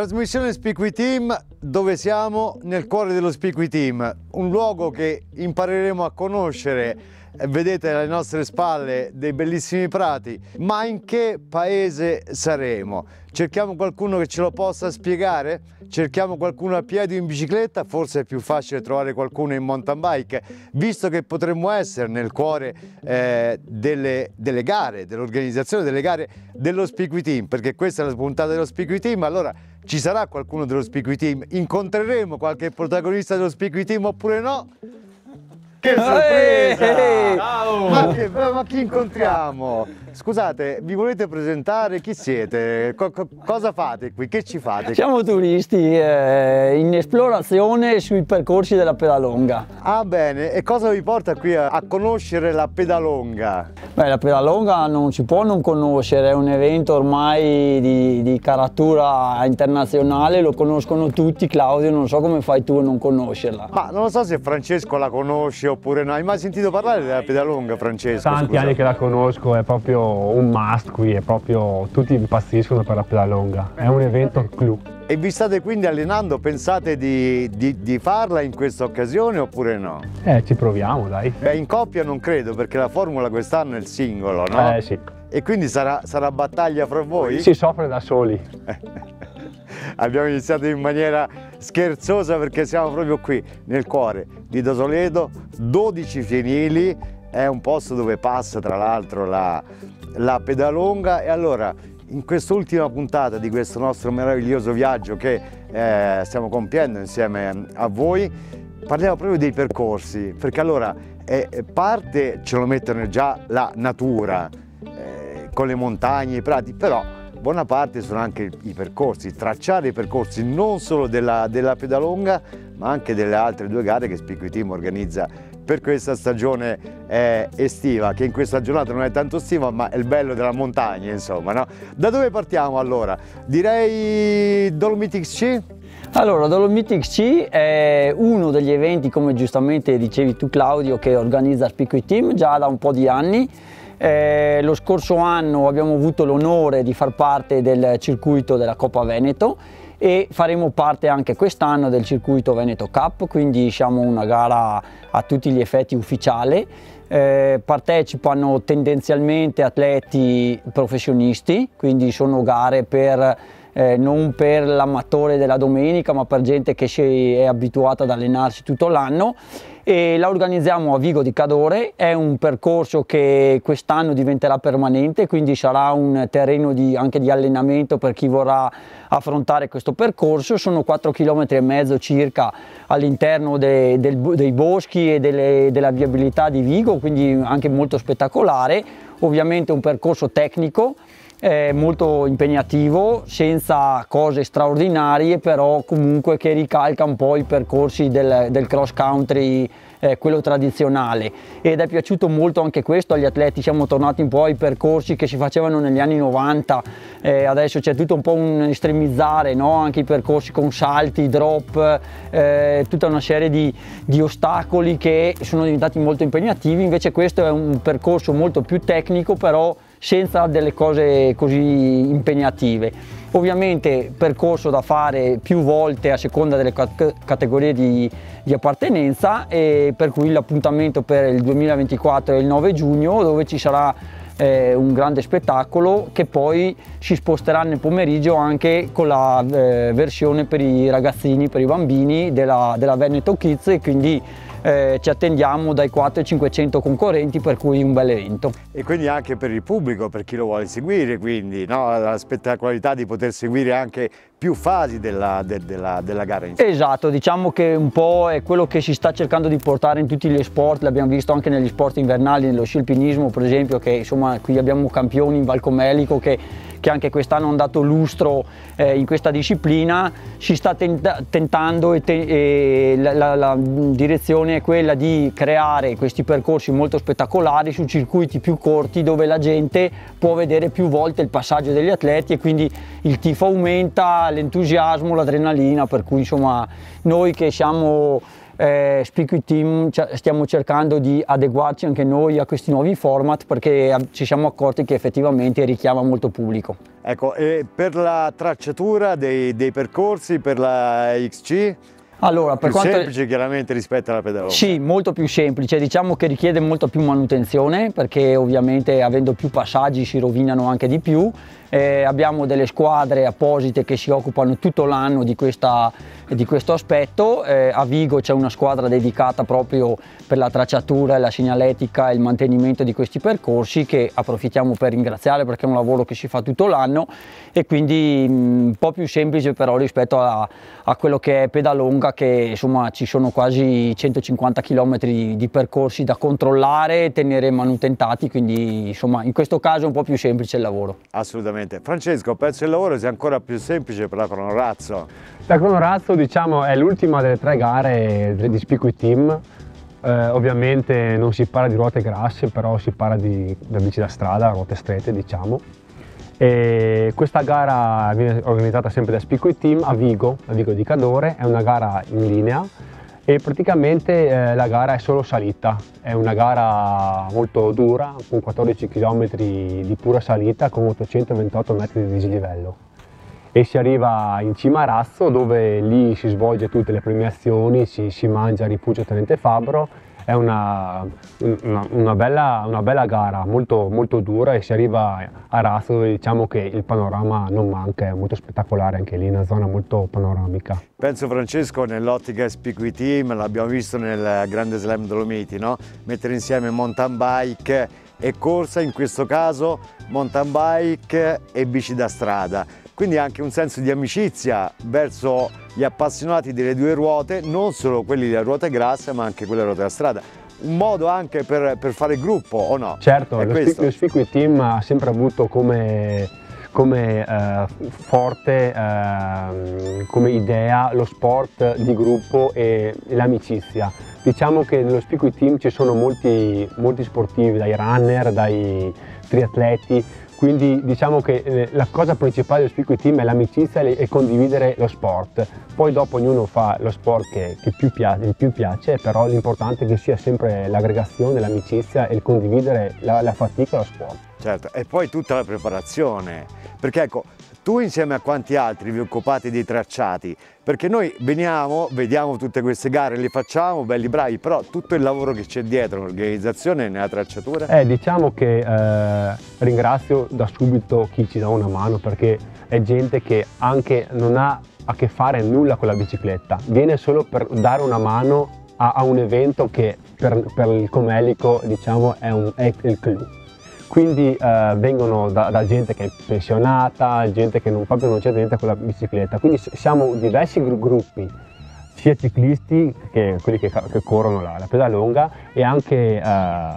Trasmissione Spiqui Team, dove siamo? Nel cuore dello Spiqui Team, un luogo che impareremo a conoscere vedete alle nostre spalle dei bellissimi prati, ma in che paese saremo? Cerchiamo qualcuno che ce lo possa spiegare? Cerchiamo qualcuno a piedi o in bicicletta? Forse è più facile trovare qualcuno in mountain bike, visto che potremmo essere nel cuore eh, delle, delle, gare, dell'organizzazione delle gare dello Spiqui Team, perché questa è la puntata dello Spiqui Team, allora ci sarà qualcuno dello Spiqui Team? Incontreremo qualche protagonista dello Spiqui Team oppure no? Che sorpresa! Ciao! Ma, che, ma, chi incontriamo? Scusate, vi volete presentare? Chi siete? Co cosa fate qui? Che ci fate? Siamo turisti eh, in esplorazione sui percorsi della Pedalonga. Ah bene, e cosa vi porta qui a, a conoscere la Pedalonga? Beh, la Pedalonga non si può non conoscere, è un evento ormai di, di caratura internazionale, lo conoscono tutti, Claudio, non so come fai tu a non conoscerla. Ma non lo so se Francesco la conosce oppure no, hai mai sentito parlare della Pedalonga Francesco? Tanti scusa. anni che la conosco, è proprio un must qui, è proprio, tutti impazziscono per la Pedalonga, è un evento clou. E vi state quindi allenando, pensate di, di, di farla in questa occasione oppure no? Eh, ci proviamo dai. Beh, in coppia non credo perché la formula quest'anno è il singolo, no? Eh sì. E quindi sarà, sarà battaglia fra voi? Si soffre da soli. Abbiamo iniziato in maniera scherzosa perché siamo proprio qui, nel cuore di Dosoledo, 12 fienili, è un posto dove passa tra l'altro la, la pedalonga. E allora in quest'ultima puntata di questo nostro meraviglioso viaggio che eh, stiamo compiendo insieme a voi parliamo proprio dei percorsi perché allora eh, parte ce lo mettono già la natura eh, con le montagne, i prati però buona parte sono anche i percorsi, tracciare i percorsi non solo della, della pedalonga ma anche delle altre due gare che Spiqui Team organizza per questa stagione eh, estiva, che in questa giornata non è tanto estiva, ma è il bello della montagna, insomma. No? Da dove partiamo allora? Direi Dolomiti XC? Allora, Dolomiti XC è uno degli eventi, come giustamente dicevi tu Claudio, che organizza Spiqui Team già da un po' di anni. Eh, lo scorso anno abbiamo avuto l'onore di far parte del circuito della Coppa Veneto e faremo parte anche quest'anno del circuito Veneto Cup, quindi siamo una gara a tutti gli effetti ufficiale. Eh, partecipano tendenzialmente atleti professionisti, quindi sono gare per eh, non per l'amatore della domenica ma per gente che è abituata ad allenarsi tutto l'anno. E la organizziamo a Vigo di Cadore, è un percorso che quest'anno diventerà permanente quindi sarà un terreno di, anche di allenamento per chi vorrà affrontare questo percorso, sono 4 km e mezzo circa all'interno de, dei boschi e delle, della viabilità di Vigo quindi anche molto spettacolare, ovviamente un percorso tecnico è molto impegnativo, senza cose straordinarie, però comunque che ricalca un po' i percorsi del, del cross country, eh, quello tradizionale. Ed è piaciuto molto anche questo agli atleti, siamo tornati un po' ai percorsi che si facevano negli anni 90, eh, adesso c'è tutto un po' un estremizzare, no? anche i percorsi con salti, drop, eh, tutta una serie di, di ostacoli che sono diventati molto impegnativi, invece questo è un percorso molto più tecnico, però senza delle cose così impegnative. Ovviamente percorso da fare più volte a seconda delle categorie di, di appartenenza e per cui l'appuntamento per il 2024 è il 9 giugno dove ci sarà eh, un grande spettacolo che poi si sposterà nel pomeriggio anche con la eh, versione per i ragazzini, per i bambini della, della Veneto Kids e quindi eh, ci attendiamo dai 4 ai 500 concorrenti per cui un bel evento. E quindi anche per il pubblico, per chi lo vuole seguire, quindi no? la spettacolarità di poter seguire anche più fasi della, de, della, della gara. Esatto, diciamo che un po' è quello che si sta cercando di portare in tutti gli sport, l'abbiamo visto anche negli sport invernali, nello scialpinismo per esempio, che insomma qui abbiamo campioni in Valcomelico che che anche quest'anno hanno dato lustro eh, in questa disciplina, si sta tenta tentando e, te e la, la, la, direzione è quella di creare questi percorsi molto spettacolari su circuiti più corti dove la gente può vedere più volte il passaggio degli atleti e quindi il tifo aumenta, l'entusiasmo, l'adrenalina, per cui insomma noi che siamo eh, Speak Team stiamo cercando di adeguarci anche noi a questi nuovi format perché ci siamo accorti che effettivamente richiama molto pubblico. Ecco, e per la tracciatura dei, dei percorsi, per la XC? Allora, per più quanto... semplice chiaramente rispetto alla pedalona. Sì, molto più semplice, diciamo che richiede molto più manutenzione perché ovviamente avendo più passaggi si rovinano anche di più. Eh, abbiamo delle squadre apposite che si occupano tutto l'anno di, di, questo aspetto. Eh, a Vigo c'è una squadra dedicata proprio per la tracciatura, la segnaletica e il mantenimento di questi percorsi che approfittiamo per ringraziare perché è un lavoro che si fa tutto l'anno e quindi mh, un po' più semplice però rispetto a, a quello che è Pedalonga che insomma ci sono quasi 150 km di percorsi da controllare e tenere manutentati quindi insomma in questo caso è un po' più semplice il lavoro. Assolutamente. Francesco, penso il lavoro sia ancora più semplice per la Cronorazzo. La Cronorazzo diciamo è l'ultima delle tre gare di Spiqui Team eh, ovviamente non si parla di ruote grasse, però si parla di, di bici da strada, ruote strette diciamo. E questa gara viene organizzata sempre da Spico Team a Vigo, a Vigo di Cadore, è una gara in linea e praticamente eh, la gara è solo salita, è una gara molto dura con 14 km di pura salita con 828 metri di dislivello. E si arriva in cima a Razzo dove lì si svolge tutte le premiazioni, si, si mangia Rifugio Tenente Fabbro, è una, una, una, bella, una, bella, gara molto, molto dura e si arriva a Razzo dove diciamo che il panorama non manca, è molto spettacolare anche lì, una zona molto panoramica. Penso Francesco nell'ottica SPQ Team, l'abbiamo visto nel Grande Slam Dolomiti, no? mettere insieme mountain bike e corsa, in questo caso mountain bike e bici da strada quindi anche un senso di amicizia verso gli appassionati delle due ruote, non solo quelli delle ruote grasse ma anche quelle ruote da strada. Un modo anche per, per fare gruppo o no? Certo, lo, lo Spiqui Team ha sempre avuto come come eh, forte eh, come idea lo sport di gruppo e l'amicizia. Diciamo che nello Spiqui Team ci sono molti, molti sportivi, dai runner, dai triatleti, quindi diciamo che eh, la cosa principale del Speak Team è l'amicizia e condividere lo sport. Poi dopo ognuno fa lo sport che, che più, piace, più piace, però l'importante è che sia sempre l'aggregazione, l'amicizia e il condividere la, la fatica e lo sport. Certo, e poi tutta la preparazione, perché ecco, tu insieme a quanti altri vi occupate dei tracciati? Perché noi veniamo, vediamo tutte queste gare, le facciamo, belli bravi, però tutto il lavoro che c'è dietro, l'organizzazione nella tracciatura? Eh, diciamo che eh, ringrazio da subito chi ci dà una mano perché è gente che anche non ha a che fare nulla con la bicicletta, viene solo per dare una mano a, a un evento che per, per il Comelico diciamo è, un, è il clou quindi eh, vengono da, da, gente che è pensionata, gente che non, proprio non c'è niente con la bicicletta, quindi siamo diversi gru gruppi, sia ciclisti che quelli che, che corrono la, la pedalonga e anche eh,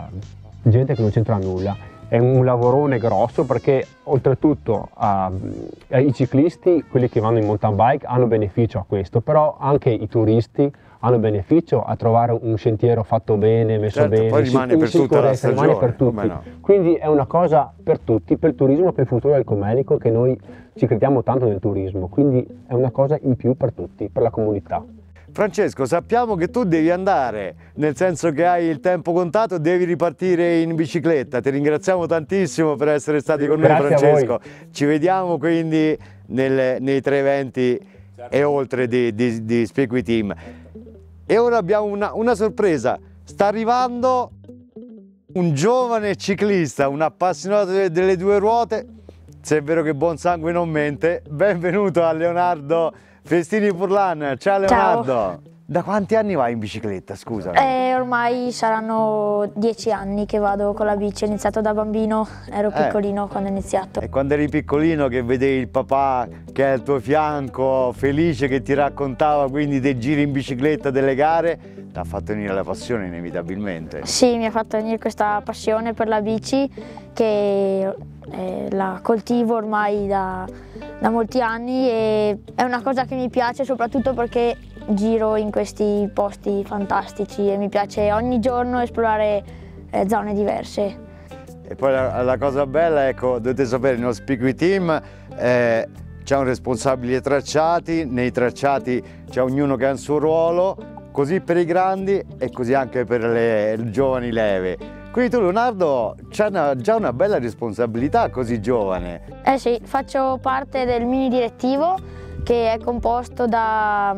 gente che non c'entra nulla. È un lavorone grosso perché oltretutto eh, i ciclisti, quelli che vanno in mountain bike, hanno beneficio a questo, però anche i turisti hanno beneficio a trovare un sentiero fatto bene, messo certo, bene, poi rimane per tutta la stagione, rimane per tutti. No. Quindi è una cosa per tutti, per il turismo, per il futuro del Comelico, che noi ci crediamo tanto nel turismo, quindi è una cosa in più per tutti, per la comunità. Francesco, sappiamo che tu devi andare, nel senso che hai il tempo contato, devi ripartire in bicicletta. Ti ringraziamo tantissimo per essere stati con Grazie noi Francesco. Ci vediamo quindi nel, nei tre eventi certo. e oltre di, di, di Speak Team. E ora abbiamo una, una sorpresa, sta arrivando un giovane ciclista, un appassionato delle due ruote, se è vero che buon sangue non mente, benvenuto a Leonardo Festini Furlan, ciao Leonardo! Ciao. Da quanti anni vai in bicicletta, scusa? Eh, ormai saranno dieci anni che vado con la bici, ho iniziato da bambino, ero eh. piccolino quando ho iniziato. E quando eri piccolino che vedevi il papà che è al tuo fianco, felice che ti raccontava quindi dei giri in bicicletta, delle gare, ti ha fatto venire la passione inevitabilmente? Sì, mi ha fatto venire questa passione per la bici che eh, la coltivo ormai da, da molti anni e è una cosa che mi piace soprattutto perché giro in questi posti fantastici e mi piace ogni giorno esplorare eh, zone diverse. E poi la, la, cosa bella, ecco, dovete sapere, nello Speak Team eh, c'è un responsabile tracciati, nei tracciati c'è ognuno che ha il suo ruolo, così per i grandi e così anche per le, le giovani leve. Quindi tu Leonardo c'hai già una bella responsabilità così giovane. Eh sì, faccio parte del mini direttivo che è composto da,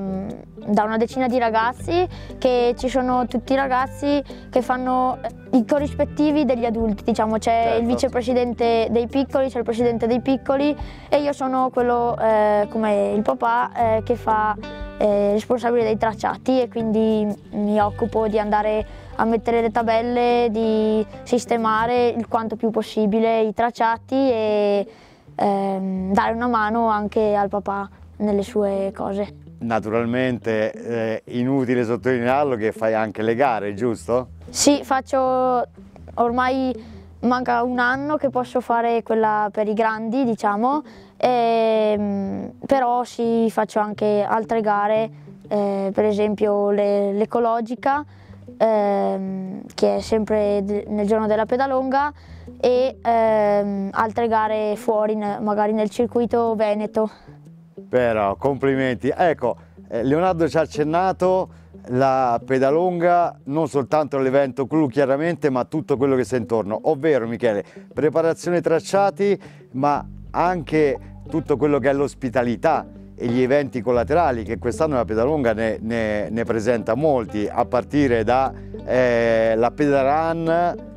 da una decina di ragazzi, che ci sono tutti i ragazzi che fanno eh, i corrispettivi degli adulti, diciamo, c'è Certo. il vicepresidente dei piccoli, c'è il presidente dei piccoli e io sono quello eh, come il papà eh, che fa eh, responsabile dei tracciati e quindi mi occupo di andare a mettere le tabelle, di sistemare il quanto più possibile i tracciati e ehm, dare una mano anche al papà nelle sue cose. Naturalmente eh, inutile sottolinearlo che fai anche le gare, giusto? Sì, faccio ormai manca un anno che posso fare quella per i grandi, diciamo, ehm, però sì, faccio anche altre gare, eh, per esempio le- l'ecologica, ehm, che è sempre nel giorno della pedalonga, e ehm, altre gare fuori, magari nel circuito Veneto. Però, complimenti. Ecco, eh, Leonardo ci ha accennato la pedalonga, non soltanto l'evento clou chiaramente, ma tutto quello che sta intorno, ovvero Michele, preparazione tracciati, ma anche tutto quello che è l'ospitalità e gli eventi collaterali, che quest'anno la pedalonga ne, ne- ne presenta molti, a partire da eh, pedalrun.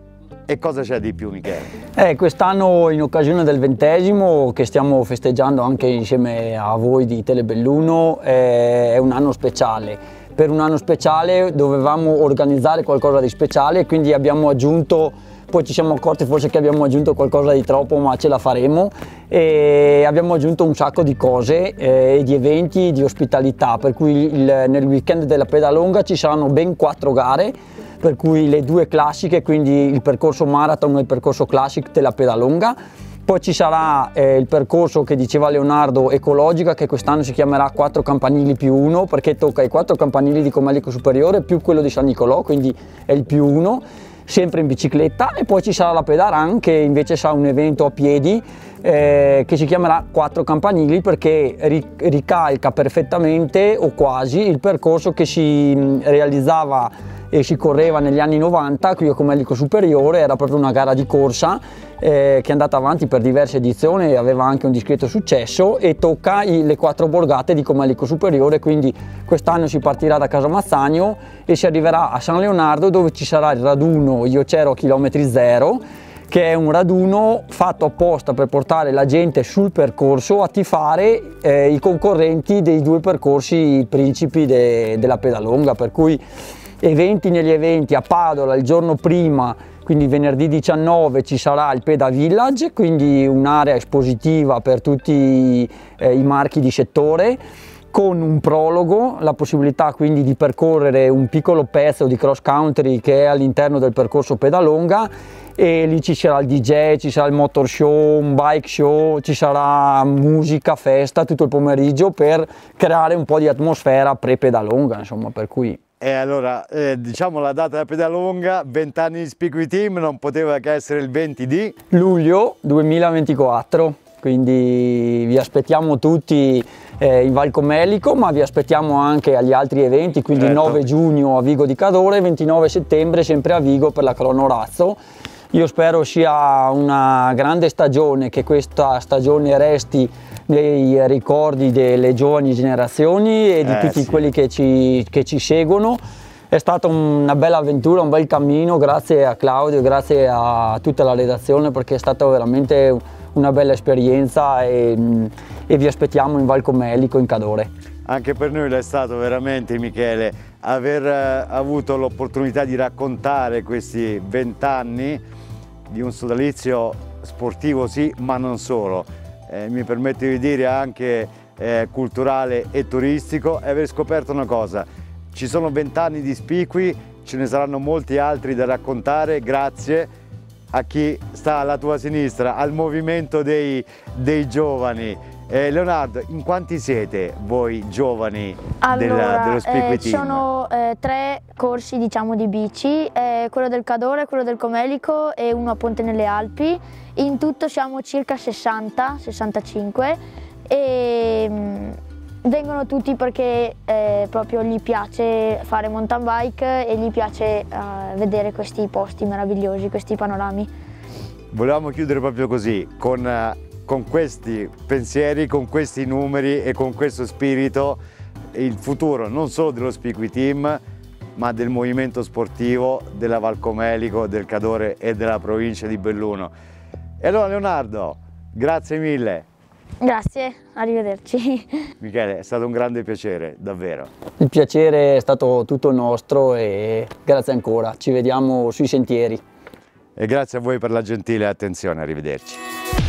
E cosa c'è di più Michele? Eh, quest'anno in occasione del ventesimo che stiamo festeggiando anche insieme a voi di Telebelluno eh, è un anno speciale. Per un anno speciale dovevamo organizzare qualcosa di speciale quindi abbiamo aggiunto, poi ci siamo accorti forse che abbiamo aggiunto qualcosa di troppo ma ce la faremo e abbiamo aggiunto un sacco di cose eh, di eventi di ospitalità per cui il- nel weekend della pedalonga ci saranno ben quattro gare per cui le due classiche, quindi il percorso marathon e il percorso classic della pedalonga. Poi ci sarà eh, il percorso che diceva Leonardo ecologica che quest'anno si chiamerà 4 campanili più 1 perché tocca i 4 campanili di Comelico Superiore più quello di San Nicolò, quindi è il più 1, sempre in bicicletta. E poi ci sarà la pedaran che invece sarà un evento a piedi eh, che si chiamerà 4 campanili perché ri- ricalca perfettamente o quasi il percorso che si mh, realizzava e si correva negli anni 90 qui a Comelico Superiore, era proprio una gara di corsa eh, che è andata avanti per diverse edizioni e aveva anche un discreto successo e tocca i- le quattro borgate di Comelico Superiore, quindi quest'anno si partirà da Casamazzagno e si arriverà a San Leonardo dove ci sarà il raduno Io c'ero a chilometri zero che è un raduno fatto apposta per portare la gente sul percorso a tifare eh, i concorrenti dei due percorsi principi de- della pedalonga, per cui eventi negli eventi a Padola il giorno prima, quindi venerdì 19 ci sarà il Peda Village, quindi un'area espositiva per tutti eh, i marchi di settore con un prologo, la possibilità quindi di percorrere un piccolo pezzo di cross country che è all'interno del percorso pedalonga e lì ci sarà il DJ, ci sarà il motor show, un bike show, ci sarà musica, festa tutto il pomeriggio per creare un po' di atmosfera pre-pedalonga, insomma, per cui E allora, eh, diciamo la data della pedalonga, 20 anni di Spiqui Team, non poteva che essere il 20 di... luglio 2024, quindi vi aspettiamo tutti eh, in Val Comelico, ma vi aspettiamo anche agli altri eventi, quindi Certo. 9 giugno a Vigo di Cadore, 29 settembre sempre a Vigo per la Crono Razzo. Io spero sia una grande stagione, che questa stagione resti nei ricordi delle giovani generazioni e di Eh, tutti sì. quelli che ci, che ci seguono. È stata una bella avventura, un bel cammino, grazie a Claudio, grazie a tutta la redazione perché è stata veramente una bella esperienza e, e vi aspettiamo in Val Comelico, in Cadore. Anche per noi lo è stato veramente Michele aver eh, avuto l'opportunità di raccontare questi 20 anni di un sodalizio sportivo sì, ma non solo. Eh, mi permetto di dire anche eh, culturale e turistico e aver scoperto una cosa. Ci sono 20 anni di Spiqui, ce ne saranno molti altri da raccontare grazie a chi sta alla tua sinistra, al movimento dei, dei giovani. Eh, Leonardo, in quanti siete voi giovani della- Allora, dello Spiqui eh, ci sono eh, tre corsi diciamo di bici, eh, quello del Cadore, quello del Comelico e uno a Ponte nelle Alpi. In tutto siamo circa 60, 65 e mm, vengono tutti perché eh, proprio gli piace fare mountain bike e gli piace eh, vedere questi posti meravigliosi, questi panorami. Volevamo chiudere proprio così, con, con questi pensieri, con questi numeri e con questo spirito, il futuro non solo dello Spiqui Team, ma del movimento sportivo della Valcomelico, del Cadore e della provincia di Belluno. E allora Leonardo, grazie mille. Grazie, arrivederci. Michele, è stato un grande piacere, davvero. Il piacere è stato tutto nostro e grazie ancora, ci vediamo sui sentieri. E grazie a voi per la gentile attenzione, arrivederci.